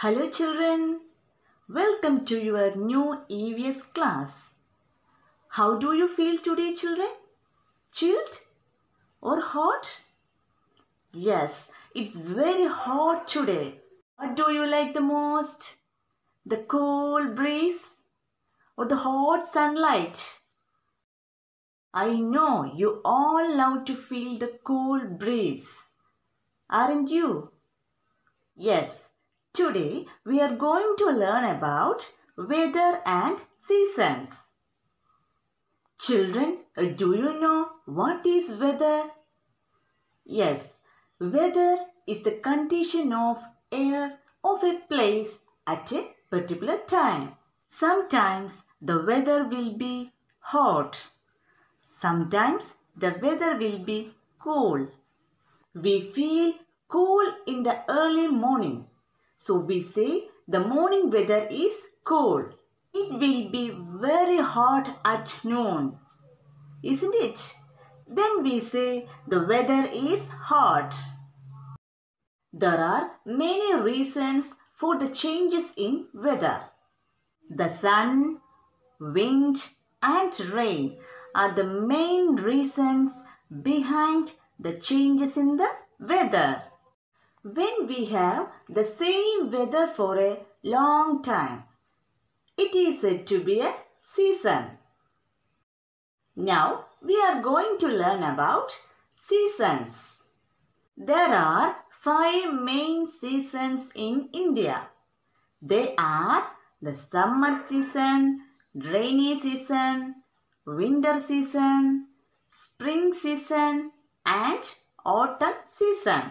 Hello children, welcome to your new EVS class. How do you feel today children? Chilled or hot? Yes, it's very hot today. What do you like the most? The cool breeze or the hot sunlight? I know you all love to feel the cool breeze, aren't you? Yes, today we are going to learn about weather and seasons. Children, do you know what is weather? Yes, weather is the condition of air of a place at a particular time. Sometimes the weather will be hot. Sometimes the weather will be cool. We feel cool in the early morning. So we say the morning weather is cold. It will be very hot at noon. Isn't it? Then we say the weather is hot. There are many reasons for the changes in weather. The sun, wind and rain are the main reasons behind the changes in the weather. When we have the same weather for a long time, it is said to be a season. Now we are going to learn about seasons. There are five main seasons in India. They are the summer season, rainy season, winter season, spring season and autumn season.